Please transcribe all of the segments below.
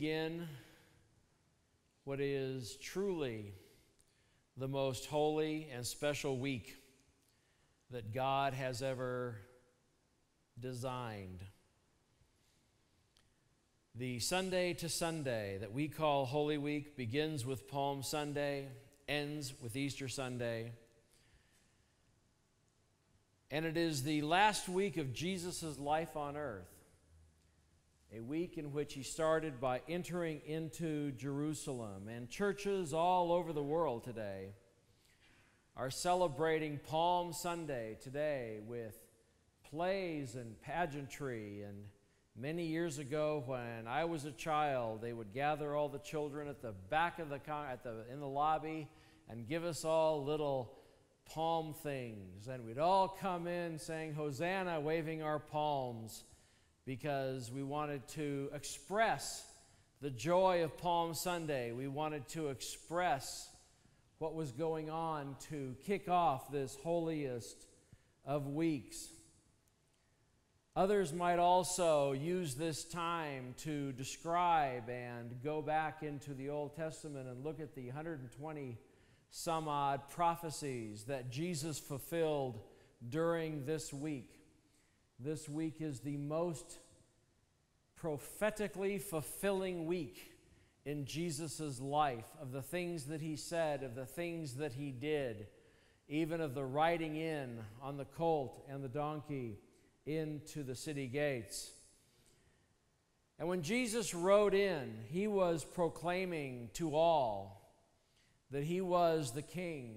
begin what is truly the most holy and special week that God has ever designed. The Sunday to Sunday that we call Holy Week begins with Palm Sunday, ends with Easter Sunday. And it is the last week of Jesus' life on earth a week in which he started by entering into Jerusalem. And churches all over the world today are celebrating Palm Sunday today with plays and pageantry. And many years ago, when I was a child, they would gather all the children at the back of the, at the in the lobby and give us all little palm things. And we'd all come in saying, Hosanna, waving our palms because we wanted to express the joy of Palm Sunday. We wanted to express what was going on to kick off this holiest of weeks. Others might also use this time to describe and go back into the Old Testament and look at the 120 some odd prophecies that Jesus fulfilled during this week. This week is the most prophetically fulfilling week in Jesus' life of the things that he said, of the things that he did, even of the riding in on the colt and the donkey into the city gates. And when Jesus rode in, he was proclaiming to all that he was the king.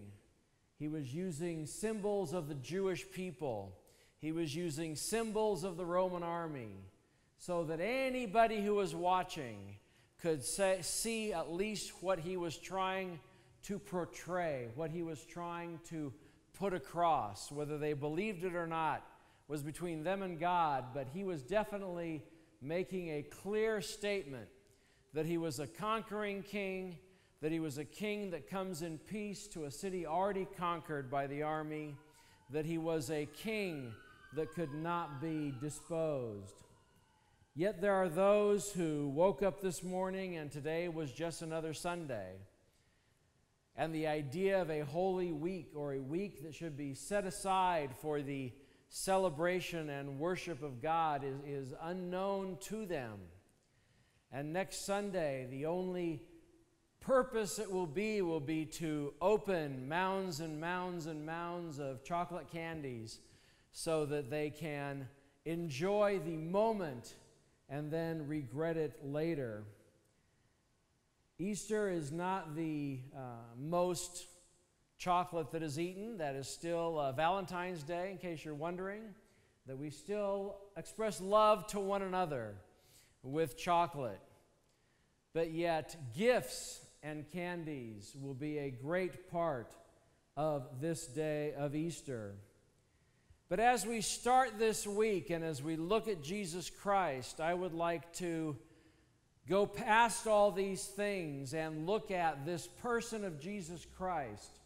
He was using symbols of the Jewish people he was using symbols of the Roman army so that anybody who was watching could say, see at least what he was trying to portray, what he was trying to put across. Whether they believed it or not was between them and God, but he was definitely making a clear statement that he was a conquering king, that he was a king that comes in peace to a city already conquered by the army, that he was a king that could not be disposed. Yet there are those who woke up this morning and today was just another Sunday. And the idea of a holy week or a week that should be set aside for the celebration and worship of God is, is unknown to them. And next Sunday, the only purpose it will be will be to open mounds and mounds and mounds of chocolate candies so that they can enjoy the moment and then regret it later. Easter is not the uh, most chocolate that is eaten. That is still uh, Valentine's Day, in case you're wondering. That we still express love to one another with chocolate. But yet, gifts and candies will be a great part of this day of Easter. But as we start this week and as we look at Jesus Christ, I would like to go past all these things and look at this person of Jesus Christ,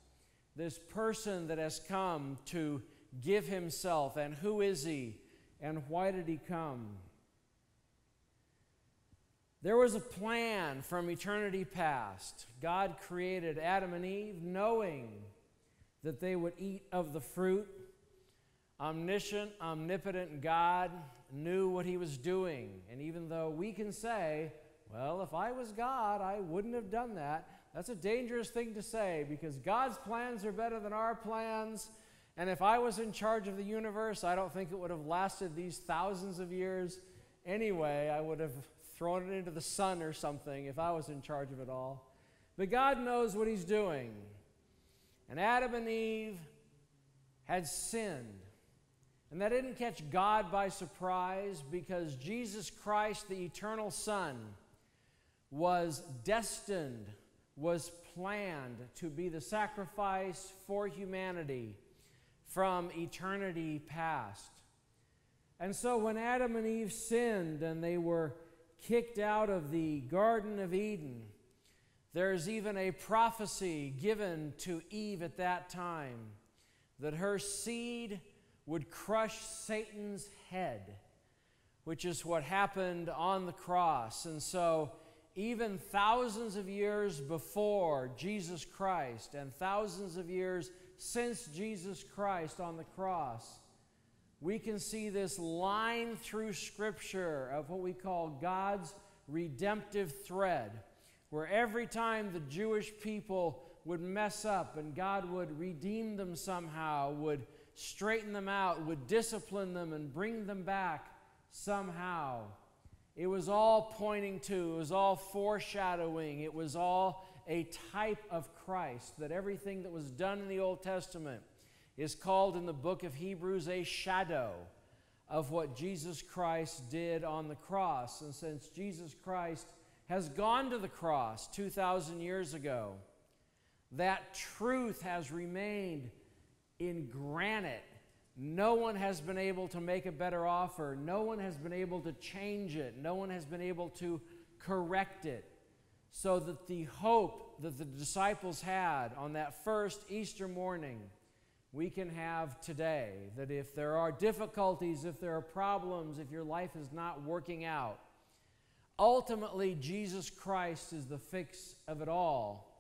this person that has come to give himself. And who is he? And why did he come? There was a plan from eternity past. God created Adam and Eve knowing that they would eat of the fruit omniscient, omnipotent God knew what he was doing. And even though we can say, well, if I was God, I wouldn't have done that, that's a dangerous thing to say because God's plans are better than our plans. And if I was in charge of the universe, I don't think it would have lasted these thousands of years anyway. I would have thrown it into the sun or something if I was in charge of it all. But God knows what He's doing. And Adam and Eve had sinned. And that didn't catch God by surprise because Jesus Christ, the eternal Son, was destined, was planned to be the sacrifice for humanity from eternity past. And so when Adam and Eve sinned and they were kicked out of the Garden of Eden, there's even a prophecy given to Eve at that time that her seed would crush Satan's head, which is what happened on the cross. And so even thousands of years before Jesus Christ and thousands of years since Jesus Christ on the cross, we can see this line through Scripture of what we call God's redemptive thread, where every time the Jewish people would mess up and God would redeem them somehow, would straighten them out, would discipline them and bring them back somehow it was all pointing to, it was all foreshadowing, it was all a type of Christ. That everything that was done in the Old Testament is called in the book of Hebrews a shadow of what Jesus Christ did on the cross. And since Jesus Christ has gone to the cross 2,000 years ago, that truth has remained in granite no one has been able to make a better offer. No one has been able to change it. No one has been able to correct it. So that the hope that the disciples had on that first Easter morning, we can have today. That if there are difficulties, if there are problems, if your life is not working out, ultimately Jesus Christ is the fix of it all.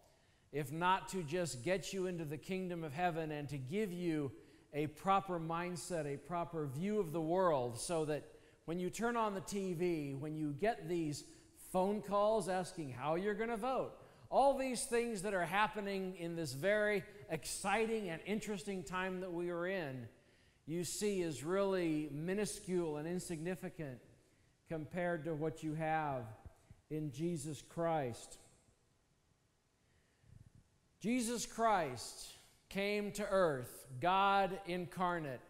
If not to just get you into the kingdom of heaven and to give you a proper mindset, a proper view of the world, so that when you turn on the TV, when you get these phone calls asking how you're going to vote, all these things that are happening in this very exciting and interesting time that we are in, you see is really minuscule and insignificant compared to what you have in Jesus Christ. Jesus Christ came to earth, God incarnate.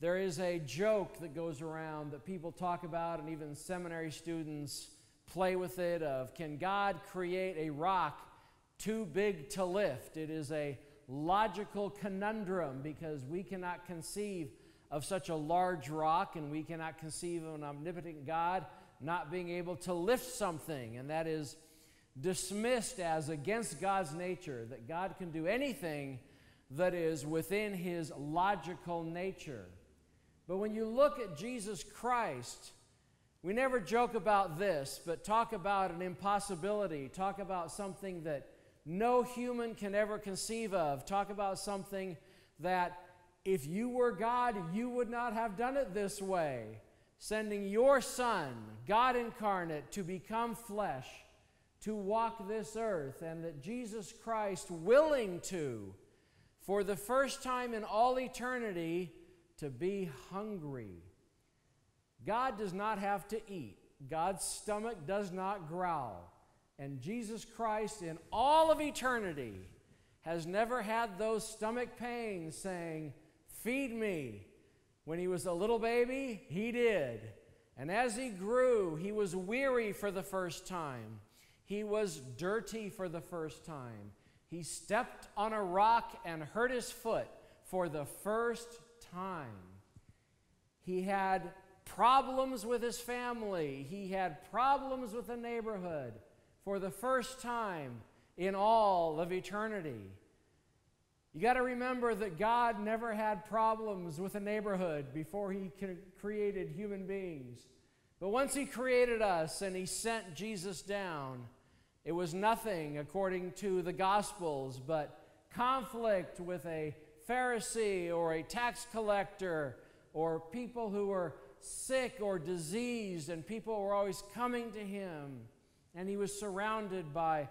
There is a joke that goes around that people talk about, and even seminary students play with it of can God create a rock too big to lift? It is a logical conundrum because we cannot conceive of such a large rock and we cannot conceive of an omnipotent God not being able to lift something. And that is dismissed as against God's nature, that God can do anything that is within his logical nature. But when you look at Jesus Christ, we never joke about this, but talk about an impossibility, talk about something that no human can ever conceive of, talk about something that if you were God, you would not have done it this way. Sending your Son, God incarnate, to become flesh, to walk this earth, and that Jesus Christ, willing to, for the first time in all eternity, to be hungry. God does not have to eat, God's stomach does not growl. And Jesus Christ, in all of eternity, has never had those stomach pains saying, Feed me. When he was a little baby, he did. And as he grew, he was weary for the first time. He was dirty for the first time. He stepped on a rock and hurt his foot for the first time. He had problems with his family. He had problems with the neighborhood for the first time in all of eternity. You got to remember that God never had problems with a neighborhood before He created human beings. But once He created us and He sent Jesus down, it was nothing, according to the Gospels, but conflict with a Pharisee or a tax collector or people who were sick or diseased, and people were always coming to him. And he was surrounded by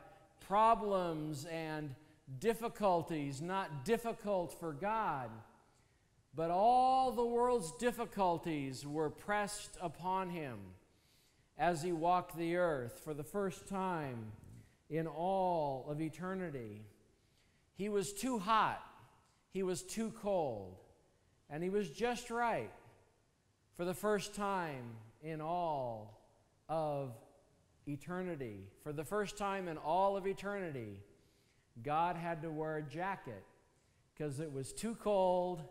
problems and difficulties, not difficult for God. But all the world's difficulties were pressed upon him as he walked the earth for the first time in all of eternity. He was too hot, he was too cold, and he was just right for the first time in all of eternity. For the first time in all of eternity, God had to wear a jacket because it was too cold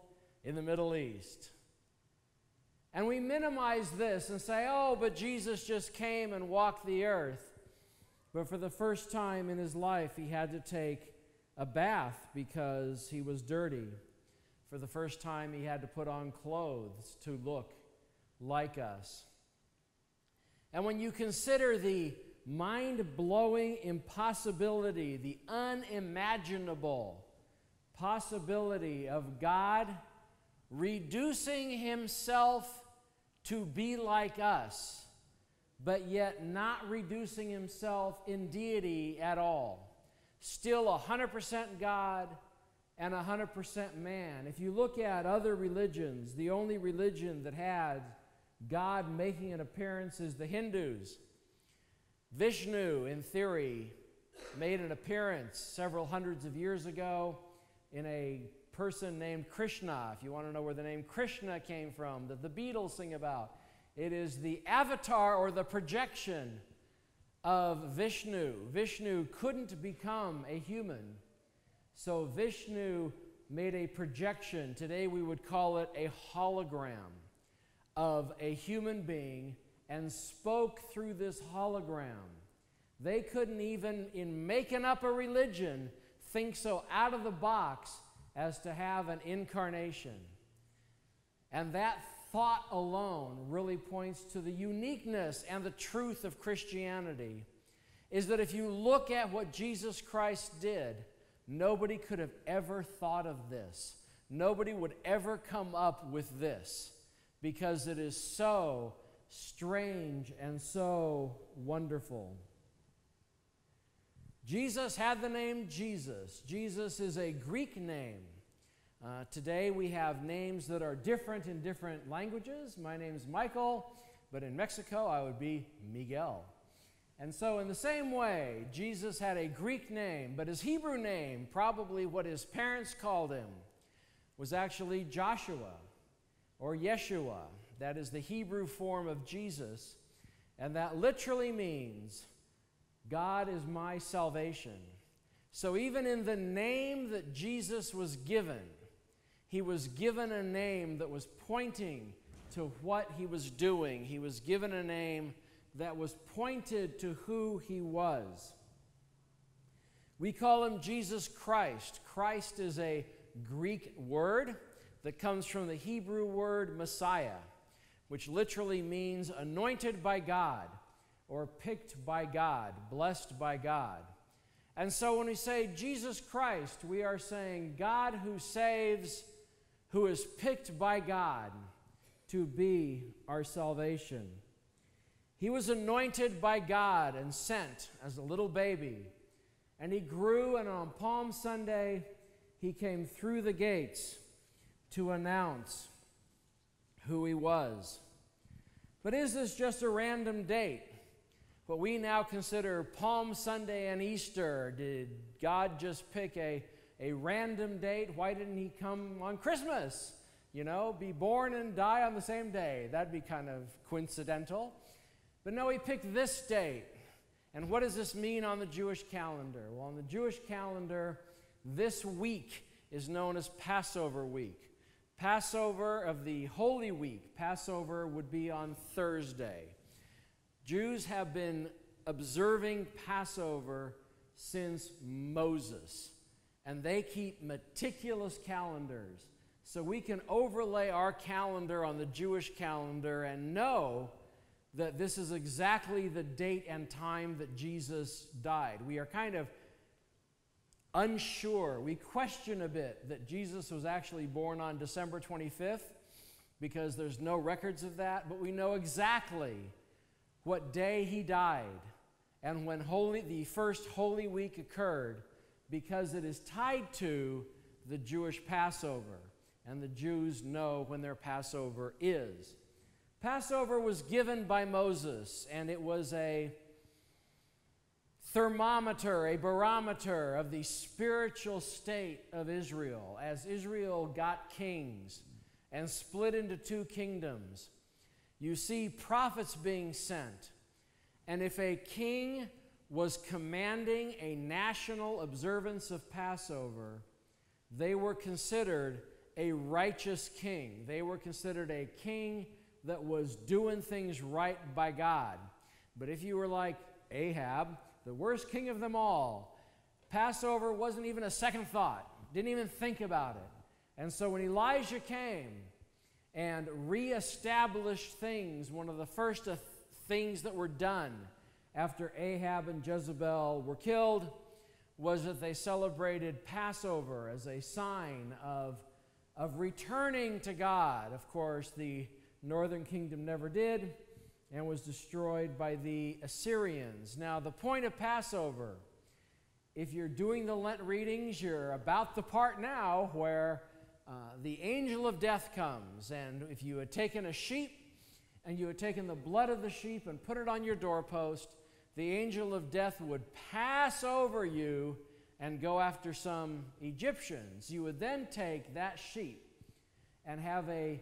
in the Middle East. And we minimize this and say, oh, but Jesus just came and walked the earth. But for the first time in his life, he had to take a bath because he was dirty. For the first time, he had to put on clothes to look like us. And when you consider the mind blowing impossibility, the unimaginable possibility of God reducing himself to be like us, but yet not reducing himself in deity at all. Still 100% God and 100% man. If you look at other religions, the only religion that had God making an appearance is the Hindus. Vishnu, in theory, made an appearance several hundreds of years ago in a person named Krishna. If you want to know where the name Krishna came from, that the Beatles sing about, it is the avatar or the projection of Vishnu. Vishnu couldn't become a human, so Vishnu made a projection. Today we would call it a hologram of a human being and spoke through this hologram. They couldn't even, in making up a religion, think so out of the box as to have an incarnation. And that thought alone really points to the uniqueness and the truth of Christianity. Is that if you look at what Jesus Christ did, nobody could have ever thought of this. Nobody would ever come up with this because it is so strange and so wonderful. Jesus had the name Jesus. Jesus is a Greek name. Uh, today we have names that are different in different languages. My name is Michael, but in Mexico I would be Miguel. And so, in the same way, Jesus had a Greek name, but his Hebrew name, probably what his parents called him, was actually Joshua or Yeshua. That is the Hebrew form of Jesus. And that literally means God is my salvation. So, even in the name that Jesus was given, he was given a name that was pointing to what he was doing. He was given a name that was pointed to who he was. We call him Jesus Christ. Christ is a Greek word that comes from the Hebrew word Messiah, which literally means anointed by God or picked by God, blessed by God. And so when we say Jesus Christ, we are saying God who saves, who is picked by God to be our salvation. He was anointed by God and sent as a little baby. And he grew, and on Palm Sunday, he came through the gates to announce who he was. But is this just a random date? what we now consider Palm Sunday and Easter. Did God just pick a, a random date? Why didn't He come on Christmas? You know, be born and die on the same day. That'd be kind of coincidental. But no, He picked this date. And what does this mean on the Jewish calendar? Well, on the Jewish calendar, this week is known as Passover week. Passover of the Holy Week. Passover would be on Thursday. Jews have been observing Passover since Moses, and they keep meticulous calendars. So we can overlay our calendar on the Jewish calendar and know that this is exactly the date and time that Jesus died. We are kind of unsure. We question a bit that Jesus was actually born on December 25th because there's no records of that, but we know exactly what day he died and when holy, the first Holy Week occurred because it is tied to the Jewish Passover. And the Jews know when their Passover is. Passover was given by Moses, and it was a thermometer, a barometer of the spiritual state of Israel as Israel got kings and split into two kingdoms you see prophets being sent. And if a king was commanding a national observance of Passover, they were considered a righteous king. They were considered a king that was doing things right by God. But if you were like Ahab, the worst king of them all, Passover wasn't even a second thought, didn't even think about it. And so when Elijah came, and reestablish things. One of the first things that were done after Ahab and Jezebel were killed was that they celebrated Passover as a sign of, of returning to God. Of course, the northern kingdom never did and was destroyed by the Assyrians. Now, the point of Passover, if you're doing the Lent readings, you're about the part now where uh, the angel of death comes. And if you had taken a sheep and you had taken the blood of the sheep and put it on your doorpost, the angel of death would pass over you and go after some Egyptians. You would then take that sheep and have a,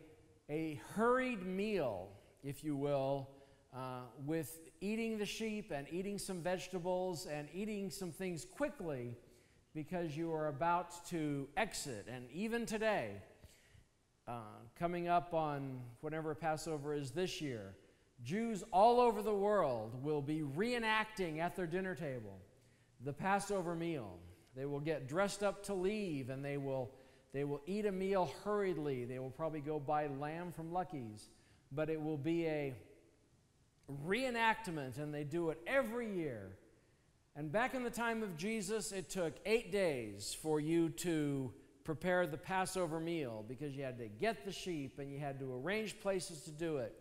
a hurried meal, if you will, uh, with eating the sheep and eating some vegetables and eating some things quickly because you are about to exit. And even today, uh, coming up on whatever Passover is this year, Jews all over the world will be reenacting at their dinner table the Passover meal. They will get dressed up to leave and they will, they will eat a meal hurriedly. They will probably go buy lamb from Lucky's, but it will be a reenactment and they do it every year. And back in the time of Jesus, it took eight days for you to prepare the Passover meal because you had to get the sheep and you had to arrange places to do it.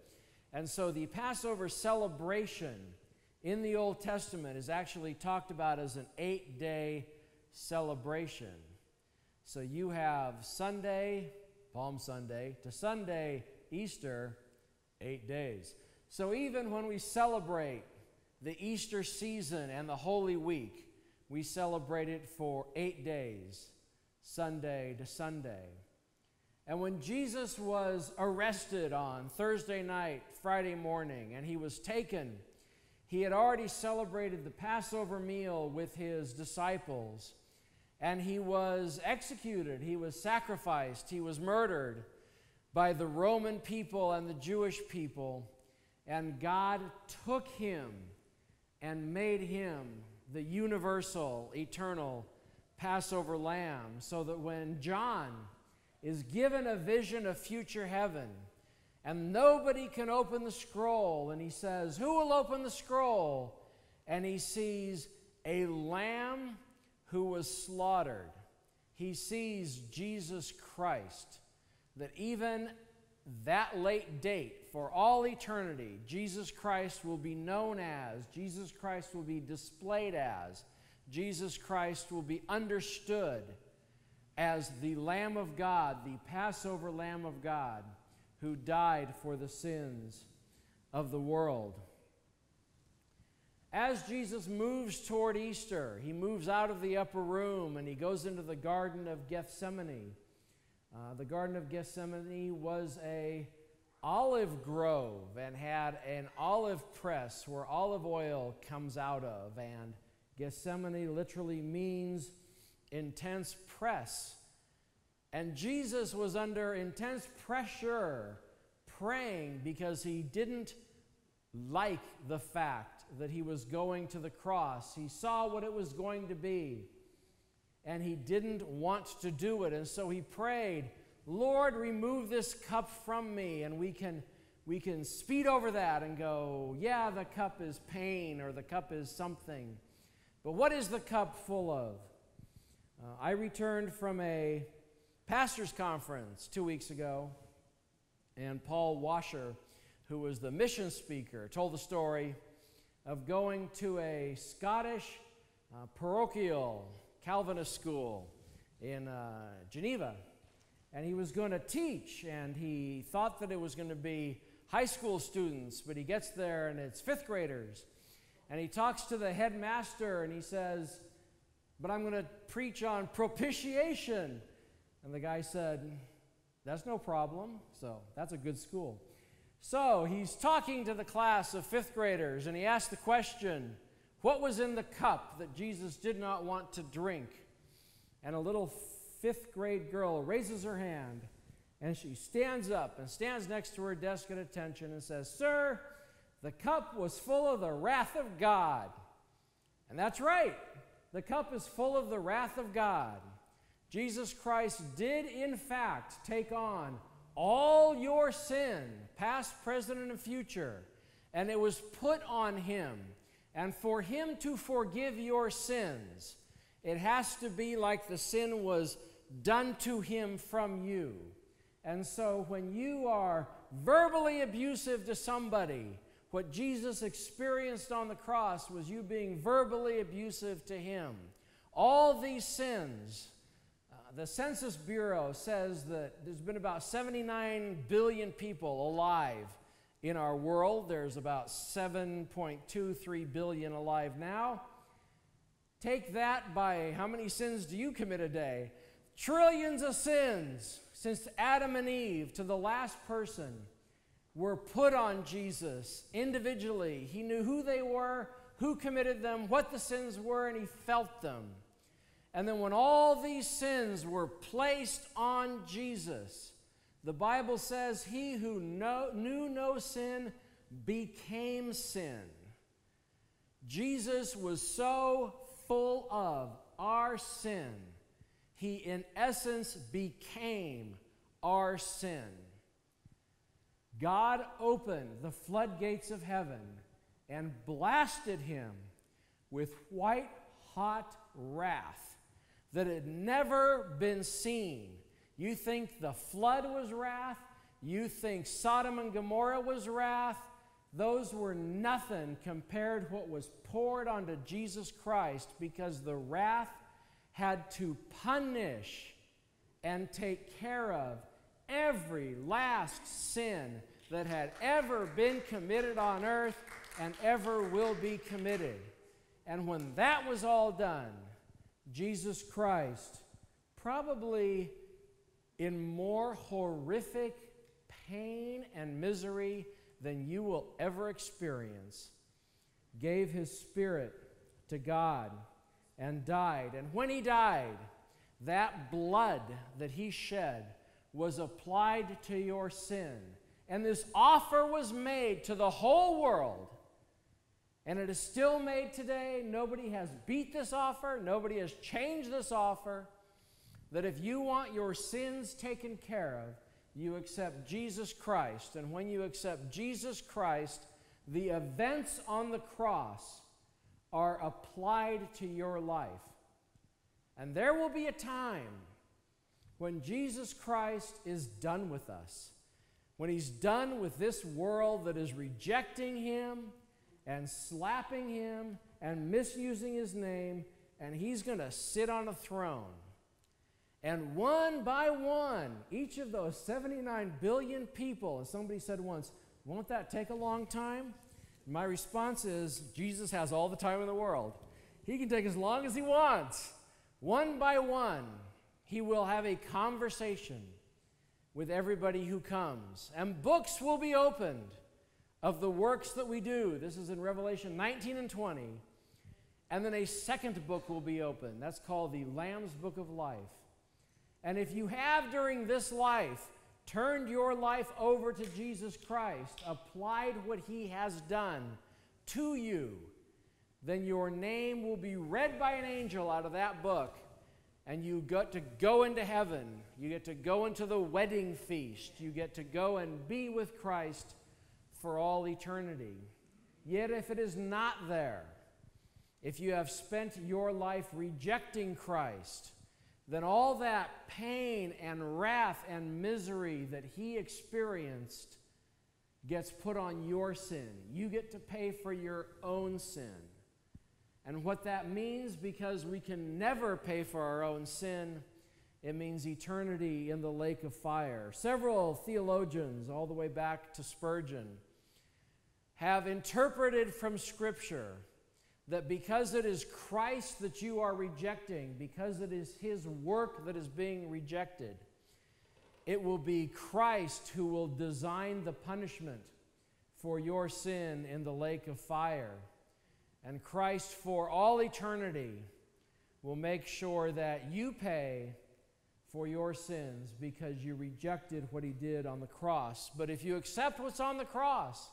And so the Passover celebration in the Old Testament is actually talked about as an eight day celebration. So you have Sunday, Palm Sunday, to Sunday, Easter, eight days. So even when we celebrate the Easter season and the Holy Week, we celebrate it for eight days, Sunday to Sunday. And when Jesus was arrested on Thursday night, Friday morning, and he was taken, he had already celebrated the Passover meal with his disciples, and he was executed, he was sacrificed, he was murdered by the Roman people and the Jewish people, and God took him and made him the universal, eternal Passover lamb, so that when John is given a vision of future heaven, and nobody can open the scroll, and he says, Who will open the scroll? And he sees a lamb who was slaughtered. He sees Jesus Christ, that even that late date, for all eternity, Jesus Christ will be known as, Jesus Christ will be displayed as, Jesus Christ will be understood as the Lamb of God, the Passover Lamb of God, who died for the sins of the world. As Jesus moves toward Easter, he moves out of the upper room and he goes into the Garden of Gethsemane. Uh, the Garden of Gethsemane was a olive grove and had an olive press where olive oil comes out of. And Gethsemane literally means intense press. And Jesus was under intense pressure praying because he didn't like the fact that he was going to the cross. He saw what it was going to be, and he didn't want to do it. And so he prayed, Lord, remove this cup from me. And we can, we can speed over that and go, yeah, the cup is pain or the cup is something. But what is the cup full of? Uh, I returned from a pastor's conference two weeks ago, and Paul Washer, who was the mission speaker, told the story of going to a Scottish uh, parochial Calvinist school in uh, Geneva and he was going to teach, and he thought that it was going to be high school students, but he gets there and it's fifth graders. And he talks to the headmaster and he says, But I'm going to preach on propitiation. And the guy said, That's no problem. So that's a good school. So he's talking to the class of fifth graders and he asked the question, What was in the cup that Jesus did not want to drink? And a little fifth grade girl raises her hand and she stands up and stands next to her desk at attention and says, Sir, the cup was full of the wrath of God. And that's right. The cup is full of the wrath of God. Jesus Christ did, in fact, take on all your sin, past, present, and future, and it was put on him. And for Him to forgive your sins, it has to be like the sin was done to Him from you. And so when you are verbally abusive to somebody, what Jesus experienced on the cross was you being verbally abusive to Him. All these sins, uh, the Census Bureau says that there's been about 79 billion people alive in our world. There's about 7.23 billion alive now. Take that by how many sins do you commit a day? Trillions of sins since Adam and Eve to the last person were put on Jesus individually. He knew who they were, who committed them, what the sins were, and he felt them. And then when all these sins were placed on Jesus, the Bible says, He who know, knew no sin became sin. Jesus was so full of our sin, He in essence became our sin. God opened the floodgates of heaven and blasted him with white hot wrath that had never been seen. You think the flood was wrath? You think Sodom and Gomorrah was wrath? Those were nothing compared to what was poured onto Jesus Christ because the wrath had to punish and take care of every last sin that had ever been committed on earth and ever will be committed. And when that was all done, Jesus Christ, probably in more horrific pain and misery than you will ever experience, gave his spirit to God and died. And when he died, that blood that he shed was applied to your sin. And this offer was made to the whole world. And it is still made today. Nobody has beat this offer, nobody has changed this offer. That if you want your sins taken care of, you accept Jesus Christ. And when you accept Jesus Christ, the events on the cross are applied to your life. And there will be a time when Jesus Christ is done with us, when he's done with this world that is rejecting him and slapping him and misusing his name, and he's going to sit on a throne. And one by one, each of those 79 billion people, and somebody said once, won't that take a long time? My response is Jesus has all the time in the world. He can take as long as he wants. One by one, he will have a conversation with everybody who comes. And books will be opened of the works that we do. This is in Revelation 19 and 20. And then a second book will be opened. That's called the Lamb's Book of Life. And if you have during this life turned your life over to Jesus Christ, applied what he has done to you, then your name will be read by an angel out of that book and you get to go into heaven. You get to go into the wedding feast. You get to go and be with Christ for all eternity. Yet, if it is not there, if you have spent your life rejecting Christ, then all that pain and wrath and misery that he experienced gets put on your sin. You get to pay for your own sin. And what that means, because we can never pay for our own sin, it means eternity in the lake of fire. Several theologians, all the way back to Spurgeon, have interpreted from Scripture that because it is Christ that you are rejecting, because it is His work that is being rejected, it will be Christ who will design the punishment for your sin in the lake of fire. And Christ, for all eternity, will make sure that you pay for your sins because you rejected what he did on the cross. But if you accept what's on the cross,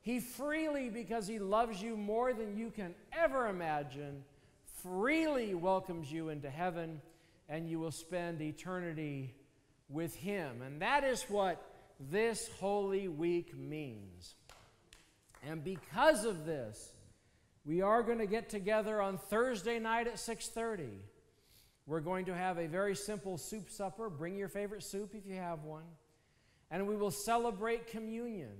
he freely, because he loves you more than you can ever imagine, freely welcomes you into heaven and you will spend eternity with him. And that is what this Holy Week means. And because of this, We are going to get together on Thursday night at 6:30. We're going to have a very simple soup supper. Bring your favorite soup if you have one. And we will celebrate communion.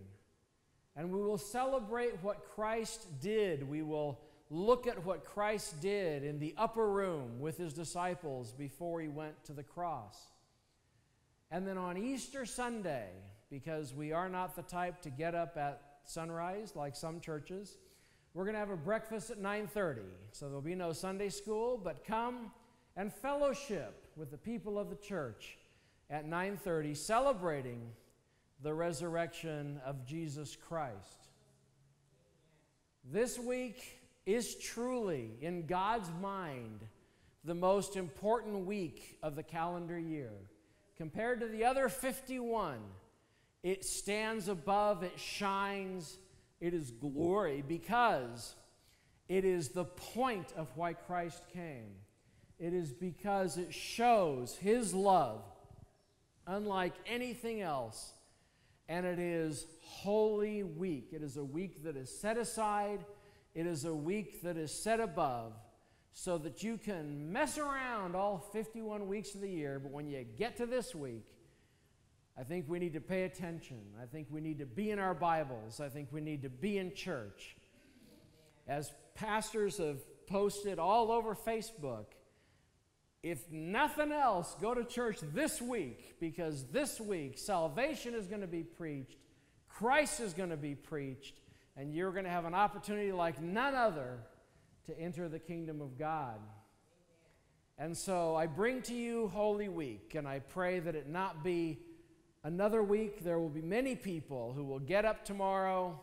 And we will celebrate what Christ did. We will look at what Christ did in the upper room with his disciples before he went to the cross. And then on Easter Sunday, because we are not the type to get up at sunrise like some churches, we're going to have a breakfast at 9:30. So there'll be no Sunday school, but come and fellowship with the people of the church at 9:30 celebrating the resurrection of Jesus Christ. This week is truly in God's mind the most important week of the calendar year. Compared to the other 51, it stands above, it shines, it is glory because it is the point of why Christ came. It is because it shows His love unlike anything else. And it is Holy Week. It is a week that is set aside, it is a week that is set above so that you can mess around all 51 weeks of the year. But when you get to this week, I think we need to pay attention. I think we need to be in our Bibles. I think we need to be in church. As pastors have posted all over Facebook, if nothing else, go to church this week because this week salvation is going to be preached, Christ is going to be preached, and you're going to have an opportunity like none other to enter the kingdom of God. And so I bring to you Holy Week, and I pray that it not be another week. There will be many people who will get up tomorrow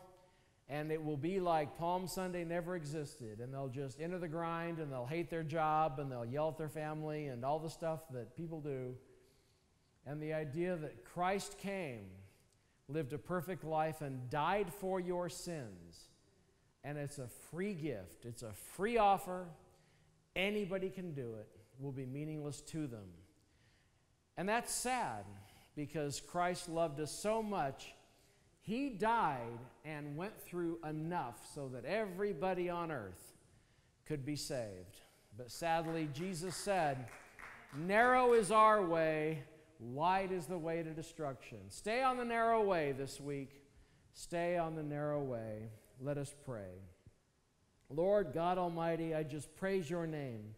and it will be like Palm Sunday never existed, and they'll just enter the grind and they'll hate their job and they'll yell at their family and all the stuff that people do. And the idea that Christ came, lived a perfect life, and died for your sins. And it's a free gift, it's a free offer. Anybody can do it, will be meaningless to them. And that's sad because Christ loved us so much he died and went through enough so that everybody on earth could be saved. But sadly, Jesus said, Narrow is our way, wide is the way to destruction. Stay on the narrow way this week. Stay on the narrow way. Let us pray. Lord God Almighty, I just praise your name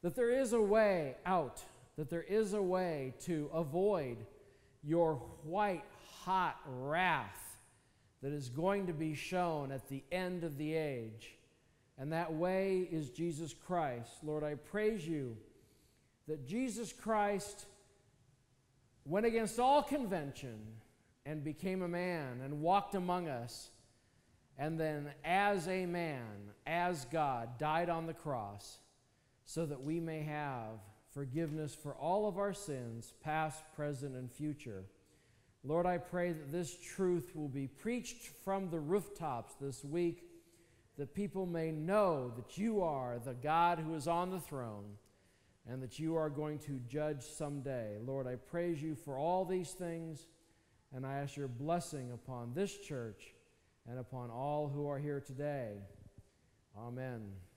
that there is a way out, that there is a way to avoid your white hot wrath that is going to be shown at the end of the age. And that way is Jesus Christ. Lord, I praise you that Jesus Christ went against all convention and became a man and walked among us. And then, as a man, as God, died on the cross so that we may have forgiveness for all of our sins, past, present, and future. Lord, I pray that this truth will be preached from the rooftops this week, that people may know that you are the God who is on the throne and that you are going to judge someday. Lord, I praise you for all these things, and I ask your blessing upon this church and upon all who are here today. Amen.